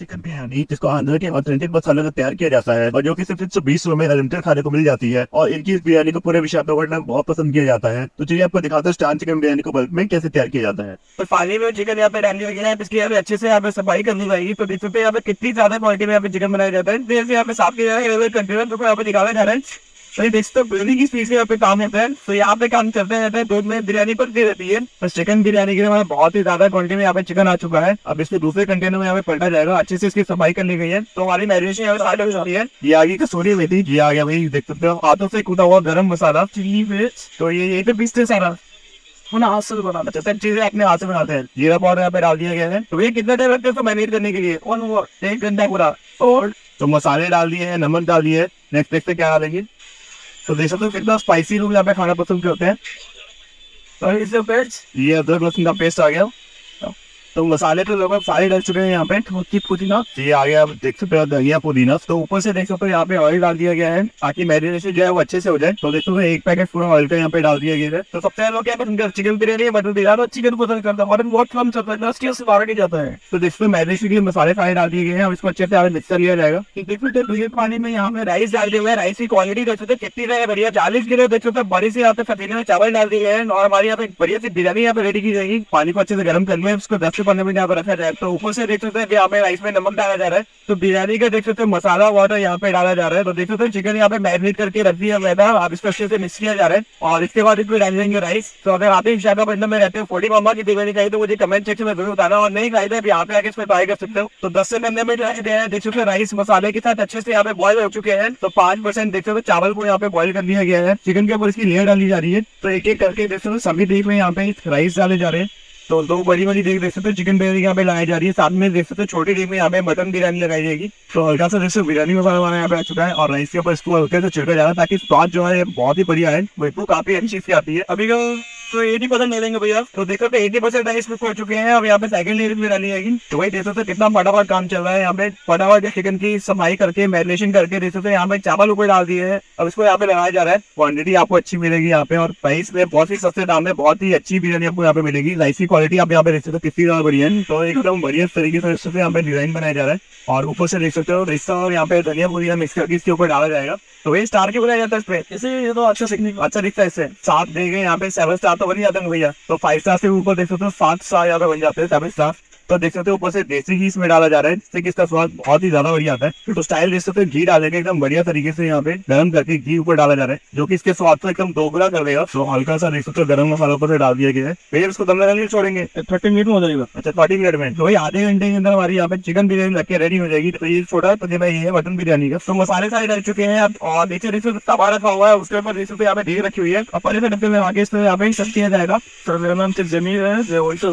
Chicken biryani, जिसको आंध्र के authentic मसालों से तैयार किया जाता है और जो कि सिर्फ़ एक सौ बीस में अनलिमिटेड खाने को मिल जाती है और इनकी इस बिरयानी को पूरे विषय में बहुत पसंद किया जाता है। तो चलिए आपको दिखाते हैं स्टार चिकन बिरयानी को बल्क में कैसे तैयार किया जाता है। तो पानी में चिकन यहाँ पे डाली वगैरह इसकी यहाँ पे अच्छे से यहाँ पे सफ़ाई करनी पड़ेगी। तो देख सकते यहाँ पे कितनी ज़्यादा क्वालिटी में यहाँ पे चिकन बनाया जाता है। यहाँ पे साफ़ किया जाएगा कंटेनर को यहाँ पे निकाला जा रहा है तो ये देखते बिल्डिंग की स्पीड से यहाँ पे काम होता है। तो यहाँ पे काम चलते रहते हैं। दूध में बिरयानी पड़ती रहती है। तो चिकन बिरयानी के लिए हमारा बहुत ही ज़्यादा क्वांटिटी में यहाँ पे चिकन आ चुका है। अब इसके दूसरे कंटेनर में यहाँ पे पलटा जाएगा। अच्छे से इसकी सफ़ाई कर ली गई है तो हमारी मैरिनेशन यहाँ पे स्टार्ट हो जाती है। ये आगे कसूरी मेथी। ये आ गया भाई देख सकते हो। हाथों से कूदा हुआ गर्म मसाला। चिल्ली मिर्च। तो ये यही पे पीसते सारा। उन हाथ से बनाते हैं। जीरा पाउडर यहाँ पे डाल दिया गया है। तो ये कितना टाइम लगता है इसको करने के लिए? वन वो एक घंटा पूरा। और तो मसाले डाल दिए हैं, नमक डाल दिए नेक्स्ट देखते क्या डालेंगे। तो देख सकते हो कितना स्पाइसी लोग यहाँ पे खाना पसंद करते हैं। और इससे पेस्ट ये अदरक लहसुन का पेस्ट आ गया। तो मसाले तो लगभग सारे डल चुके हैं यहाँ पे। धोती पुदीना ये आ गया देख सकते हो, धनिया पुदीना तो ऊपर से देख सकते हो, यहाँ पे ऑयल डाल दिया गया है, ताकि मैरिनेशन जो है वो अच्छे से हो जाए। तो देख सकते एक पैकेट पूरा ऑयल का यहाँ पे डाल दिया गया है। तो सबसे लोग क्या chicken biryani mutton biryani chicken पसंद करता है। बहुत कम चलता है उसके उससे बारह नहीं जाता है। तो देख सकते मैरिनेशन के मसाले सारे डाल दिए गए हैं। इसको अच्छे से मिक्स कर लिया जाएगा। देख सकते पानी में यहाँ पे राइस डाल दिए हुए राइस की क्वालिटी देख सकते कितनी रहे बढ़िया। चालीस किलो देख सकते बड़ी से यहाँ पे पतीले में चावल डाल दिए गए हैं। और हमारे यहाँ पे बढ़िया सी बिरयानी यहाँ पे रेडी की जाएगी। पानी को अच्छे से गर्म कर लिया, उसको दस से पंद्रह मिनट यहाँ पे रखा जाए। तो ऊपर से देख सकते हैं कि यहाँ पे राइस में नमक डाला जा रहा है। तो बिरयानी का देख सकते हैं मसाला वाटर यहाँ पे डाला जा रहा है। तो देख सकते हैं चिकन यहाँ पे मैरिनेट करके रख दिया मैदा आप इसको अच्छे से मिक्स किया जा रहा है। और इसके बाद इसमें डाल देंगे राइस तो अगर आप विशाखापट्टनम में रहते हैं फोर्टी मामा की बिरयानी चाहिए तो मुझे कमेंट सेक्शन में ज़रूर बताना। और नहीं खाई तो यहाँ पे आके इसमें ट्राई कर सकते हो। तो दस से पंद्रह मिनट रख दिया है। देख सकते राइस मसाले के साथ अच्छे से यहाँ पे बॉयल हो चुके हैं। तो पाँच परसेंट देख सकते चावल को यहाँ पे बॉयल कर दिया गया है। चिकन के ऊपर इसकी लेयर डाली जा रही है। तो एक एक करके देख सकते सभी देख में यहाँ पे राइस डाले जा रहे हैं। तो दो बड़ी बड़ी देख देख सकते चिकन बिरयानी यहाँ पे लगाई जा रही है। साथ में देख सकते छोटी डिग में यहाँ पे मटन बिरयानी लगाई जाएगी। तो हल्का सा जैसे बिरयानी मसाला हमारा यहाँ पे आ चुका है और राइस के ऊपर इसको हल्के से छिड़का जा रहा है ताकि स्वाद जो है, बहुत ही बढ़िया है वो काफ़ी अच्छी सी आती है। अभी तो एटी परसेंट ले लेंगे भैया। तो देखो तो एटी परसेंट राइस में पहुँच चुके हैं, अब यहाँ पे सेकंड लेयर में डाली जाएगी तो वही देख सकते कितना फटाफट काम चल रहा है यहाँ पे। फटाफट चिकन की सफ़ाई करके मैरिनेशन करके, देख सकते यहाँ पे चावल ऊपर डाल दिए हैं। अब इसको यहाँ पे लगाया जा रहा है। क्वांटिटी आपको अच्छी मिलेगी यहाँ पे और प्राइस में बहुत ही सस्ते दाम में बहुत ही अच्छी बिरयानी आपको यहाँ पे मिलेगी। राइस क्वालिटी आप यहाँ पे देख सकते हो, कितनी ज़्यादा बढ़िया है। तो एकदम बढ़िया तरीके से यहाँ पे डिज़ाइन बनाया जा रहा है। और ऊपर से देख सकते हो, रिश्ता और यहाँ पे धनिया पुदिया मिक्स करके इसके ऊपर डाला जाएगा। तो वही स्टार के बनाया जाता है इस पे। इसे ये तो अच्छा सीखने अच्छा दिखता है इससे। सात देंगे यहाँ पे सेवन स्टार तो बन जाते हैं भैया। तो फाइव स्टार से ऊपर देख सकते हो, सात स्टार पे बन जाते हैं सेवन स्टार तो देख सकते हो ऊपर से देसी घी इसमें डाला जा रहा है जिससे कि इसका स्वाद बहुत ही ज़्यादा बढ़िया आता है। तो स्टाइल देख सकते हो घी डालेंगे एकदम बढ़िया तरीके से यहाँ पे गर्म करके घी ऊपर डाला जा रहा है जो कि इसके स्वाद को एकदम दोगुना कर देगा। तो हल्का सा देख सकते हो गर्म मसाला ऊपर से डाल दिया गया है। फिर इसको दम लगाने छोड़ेंगे। थर्टी मिनट में हो जाएगा। अच्छा थर्टी मिनट में। तो आधे घंटे के अंदर हमारी यहाँ पे चिकन बिरयानी रख के रेडी हो जाएगी। तो ये छोटा तो ये है मटन बिरयानी का। तो मसाले सारे डाल चुके हैं और नीचे देख सकते तवा रखा हुआ है उसके ऊपर देख सकते यहाँ पे ढेर रखी हुई है। और पहले से डब्बे में आगे इसमें यहाँ पे सब किया जाएगा। तो मेरा नाम सिर्फ़ ज़मीन है वही तो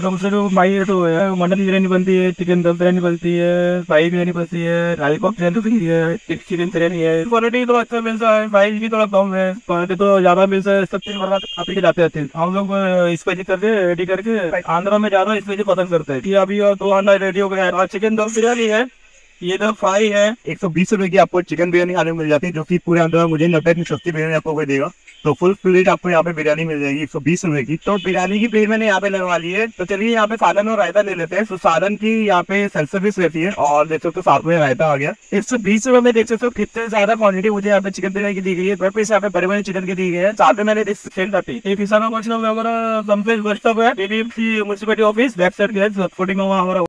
कम से कम भाई तो मटन बिरयानी बनती है चिकन दम बिरयानी बनती है फ्राई बिरयानी बनती है लॉलीपॉप बिरयानी बनती है चिकन बिरयानी है। क्वालिटी तो अच्छा मिलता है प्राइस भी थोड़ा कम है क्वालिटी तो ज़्यादा मिलता है, सब चीज़ आप के जाते रहते हैं। हम लोग स्पाइसी करके रेडी करके, आंध्रा में ज़्यादा स्पाइसी पसंद करते हैं। अभी दो अंडा रेडी हो गया चिकन दम बिरयानी है। ये तो फ्राई है। एक सौ बीस रुपए की आपको चिकन बिरयानी खाने मिल जाती है, जो कि पूरे अंदर मुझे लगता है सस्ती बिरयानी आपको कोई देगा। तो फुल प्लेट आपको यहाँ पे बिरयानी मिल जाएगी एक सौ बीस रुपए की। तो बिरयानी की प्लेट मैंने यहाँ पे लगवा ली है। तो चलिए यहाँ पे सालन और रायता ले लेते हैं। तो सालन की यहाँ पे सेल्फ सर्विस रहती है और देख सकते हो साथ में रायता आ गया। एक सौ बीस रुपए में देख सकते हो कितने ज़्यादा क्वांटिटी मुझे यहाँ पे चिकन बिरयानी की दी गई है। दो पीस यहाँ पे बड़े बड़े चिकन की दी गई है। साथ में मैंने सेल करती है किसानों को म्युनिसिपलिटी ऑफ़िस बैक साइड के हमारा।